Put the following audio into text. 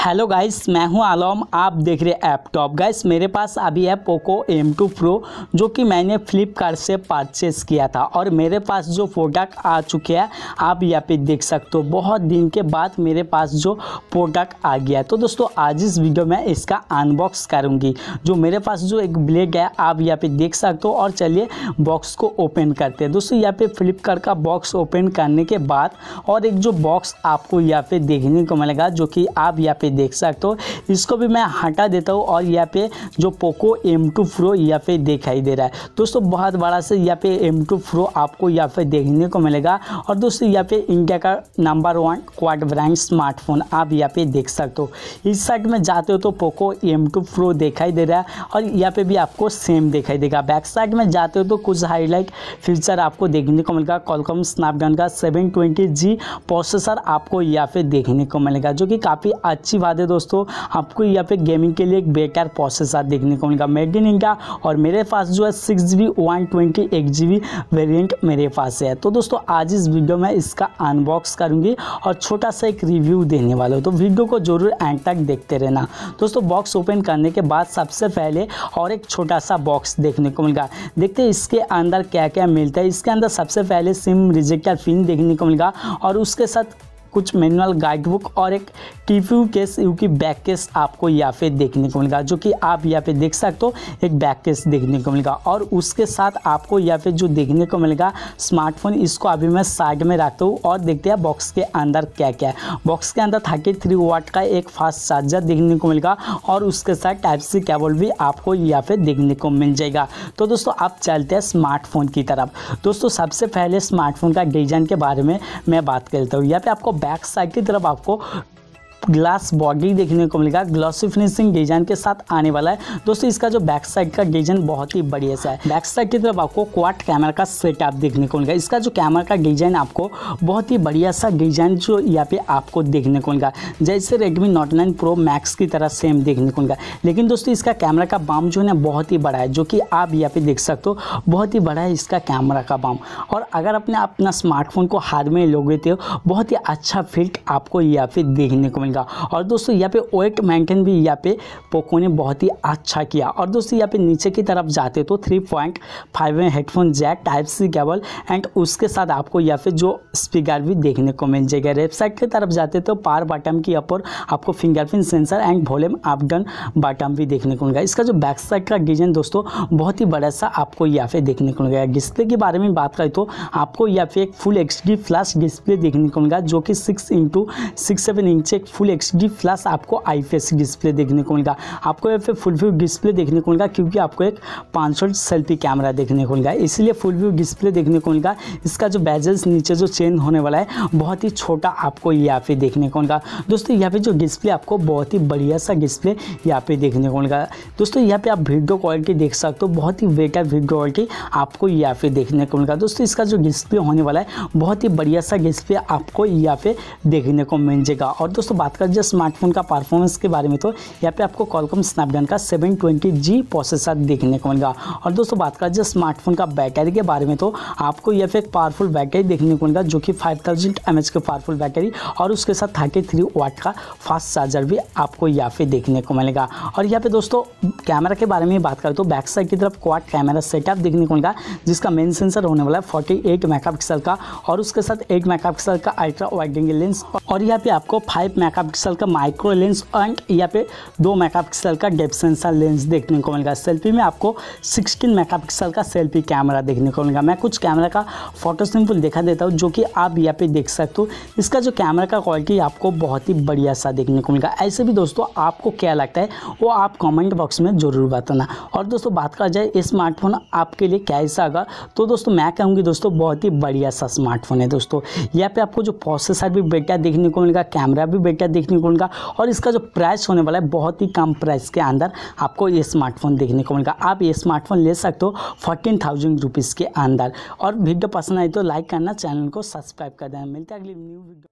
Hello guys मैं हूँ आलम। आप देख रहे हैं ऐप टॉप गाइस मेरे पास अभी है पोको एम टू प्रो जो कि मैंने फ्लिपकार्ट से परचेस किया था। और मेरे पास जो प्रोडक्ट आ चुके हैं, आप यहाँ पे देख सकते हो। बहुत दिन के बाद मेरे पास जो प्रोडक्ट आ गया तो दोस्तों, आज इस वीडियो में इसका अनबॉक्स करूँगी। जो मेरे पास जो एक ब्लेड है, आप यहाँ पे देख सकते हो। और चलिए बॉक्स को ओपन करते हैं। दोस्तों, यहाँ पे फ्लिपकार्ट का बॉक्स ओपन करने के बाद और एक जो बॉक्स आपको यहाँ पे देखने को मिलेगा, जो कि आप यहाँ पे देख सकते हो। इसको भी मैं हटा देता हूँ और यहाँ पे जो पोको एम टू प्रो यहाँ पे दिखाई दे रहा है। दोस्तों, बहुत बड़ा से यहाँ पे एम टू प्रो आपको यहाँ पे देखने को मिलेगा। और दोस्तों, यहाँ पे इंडिया का number one quad brand smartphone आप यहाँ पे देख सकते हो। इस साइड में जाते हो तो पोको एम टू प्रो दिखाई दे रहा है और यहाँ पे भी आपको सेम दिखाई देगा। बैक साइड में जाते हो तो कुछ हाईलाइट फीचर आपको देखने को मिलेगा। कॉलकॉम स्नैपड्रैगन का सेवन प्रोसेसर आपको यहाँ पे देखने को मिलेगा, जो कि काफ़ी अच्छी बात है दोस्तों, आपको यहाँ पे गेमिंग के लिए एक बेटर प्रोसेसर देखने को मिलेगा। मेड इन इंडिया और मेरे पास जो है six G B one twenty एक जी बी वेरियंट मेरे पास है। तो दोस्तों, आज इस वीडियो में इसका अनबॉक्स करूँगी और छोटा सा एक रिव्यू देने वाला हूँ। तो वीडियो को ज़रूर एंड तक देखते रहना। दोस्तों बॉक्स ओपन करने के बाद सबसे पहले और एक छोटा सा बॉक्स देखने को मिलेगा। देखते इसके अंदर क्या क्या मिलता है। इसके अंदर सबसे पहले सिम रिजेक्टर पिन देखने को मिलेगा और उसके साथ कुछ मैनुअल गाइड बुक और एक टीपीयू केस, यू की बैक केस आपको यहाँ पे देखने को मिलेगा, जो कि आप यहाँ पे देख सकते हो, एक बैक केस देखने को मिलेगा। और उसके साथ आपको यहाँ पे जो देखने को मिलेगा, स्मार्टफ़ोन, इसको अभी मैं साइड में रखता हूँ और देखते हैं बॉक्स के अंदर क्या क्या है। बॉक्स के अंदर थर्टी थ्री वाट का एक फास्ट चार्जर देखने को मिलेगा और उसके साथ टाइप सी केबल भी आपको यहाँ पे देखने को मिल जाएगा। तो दोस्तों आप चलते हैं स्मार्टफ़ोन की तरफ़। दोस्तों, सबसे पहले स्मार्टफ़ोन का डिज़ाइन के बारे में मैं बात करता हूँ। यहाँ पे आपको बैक साइड की तरफ़ आपको ग्लास बॉडी देखने को मिलेगा। ग्लॉसी फिनिशिंग डिज़ाइन के साथ आने वाला है। दोस्तों, इसका जो बैक साइड का डिज़ाइन बहुत ही बढ़िया सा है। बैक साइड की तरफ़ आपको क्वाट कैमरा का सेटअप देखने को मिलेगा। इसका जो कैमरा का डिज़ाइन आपको बहुत ही बढ़िया सा डिज़ाइन जो यहाँ पे आपको देखने को मिलेगा। जैसे Redmi note nine pro max की तरह सेम देखने को मिलेगा। लेकिन दोस्तों, इसका कैमरा का बाम जो है ना, बहुत ही बड़ा है, जो कि आप यहाँ पे देख सकते हो। बहुत ही बड़ा है इसका कैमरा का बाम और अगर अपने, अपना स्मार्टफ़ोन को हाथ में लोगे तो बहुत ही अच्छा फिल्ट आपको यहाँ पे देखने को मिलेगा। और दोस्तों, यहाँ पे वेट मेंटेन भी यहाँ पे पोको ने बहुत ही अच्छा किया। और दोस्तों, यहाँ पे नीचे की तरफ़ जाते तो थ्री पॉइंट फाइव में headphone jack type C cable and उसके साथ आपको यहाँ पे जो स्पीकर भी देखने को मिल जाएगा। लेफ़्ट साइड की तरफ़ जाते तो पार बटन की ऊपर आपको fingerprint sensor and volume up down button भी देखने को मिलेगा। इसका जो बैक साइड का डिज़ाइन दोस्तों, बहुत ही बड़ा सा आपको यहाँ पे देखने को मिलेगा। डिस्प्ले के बारे में बात करें तो आपको यहाँ पे एक full H D flash display देखने को मिलेगा, जो कि six into six seven inch एक फुल एच प्लस आपको आईपीएस डिस्प्ले देखने को मिलेगा। आपको यहाँ पे फुल व्यू डिस्प्ले देखने को मिलेगा क्योंकि आपको एक पाँच सेल्फी कैमरा देखने को मिलेगा। इसलिए फुल व्यू डिस्प्ले देखने को मिलेगा। इसका जो बैजल्स नीचे जो चेंज होने वाला है, बहुत ही छोटा आपको यहाँ पे देखने को मिलेगा। दोस्तों, यहाँ पे जो डिस्प्ले आपको बहुत ही बढ़िया सा डिस्प्ले यहाँ पे देखने को मिलेगा। दोस्तों, यहाँ पे आप वीडियो क्वालिटी देख सकते हो। बहुत ही बेटर वीडियो क्वालिटी आपको यहाँ पे देखने को मिलेगा। दोस्तों, इसका जो डिस्प्ले होने वाला है, बहुत ही बढ़िया सा डिस्प्ले आपको यहाँ पे देखने को मिल जाएगा और दोस्तों, बात कर जो स्मार्टफ़ोन का परफॉर्मेंस के बारे में तो यहाँ पे आपको कॉलकॉम स्नैपड्रैगन का 720G प्रोसेसर देखने को मिलेगा। और दोस्तों बात कर जो स्मार्टफ़ोन का बैटरी के बारे में तो आपको यहाँ पे एक पावरफुल बैटरी देखने को मिलेगा जो कि 5000 थाउज़ेंड के पावरफुल बैटरी और उसके साथ थर्टी थ्री वाट का फास्ट चार्जर भी आपको यहाँ पे देखने को मिलेगा। और यहाँ पे दोस्तों कैमरा के बारे में बात करें तो बैक साइड की तरफ़ क्वाड कैमरा सेटअप देखने को मिलेगा, जिसका मेन सेंसर होने वाला है फोर्टी एट मेगापिक्सल का और उसके साथ एट मेगापिक्सल का अल्ट्रा वाइड एंगल लेंस और यहाँ पे आपको फाइव मेगापिक्सल का माइक्रो लेंस एंड यहाँ पे दो मेगापिक्सल का डेप सेंसर लेंस देखने को मिलेगा। सेल्फी में आपको 16 मेगापिक्सल का सेल्फी कैमरा देखने को मिलेगा। मैं कुछ कैमरा का फ़ोटो सिंपल दिखा देता हूँ जो कि आप यहाँ पे देख सकते हो। इसका जो कैमरा का क्वालिटी आपको बहुत ही बढ़िया सा देखने को मिलेगा। ऐसे भी दोस्तों, आपको क्या लगता है, वो आप कॉमेंट बॉक्स में ज़रूर बताना। और दोस्तों, बात करा जाए स्मार्टफ़ोन आपके लिए कैसा होगा तो दोस्तों, मैं कहूँगी दोस्तों, बहुत ही बढ़िया सा स्मार्टफ़ोन है दोस्तों। यहाँ पे आपको जो प्रोसेसर भी बेटा देखने को मिलेगा, कैमरा भी बेटर देखने को मिलेगा। और इसका जो प्राइस होने वाला है, बहुत ही कम प्राइस के अंदर आपको ये स्मार्टफ़ोन देखने को मिलेगा। आप ये स्मार्टफ़ोन ले सकते हो फोर्टीन थाउज़ेंड रुपीज़ के अंदर। और वीडियो पसंद आई तो लाइक करना चैनल को सब्सक्राइब कर देना। मिलता है अगली न्यू वीडियो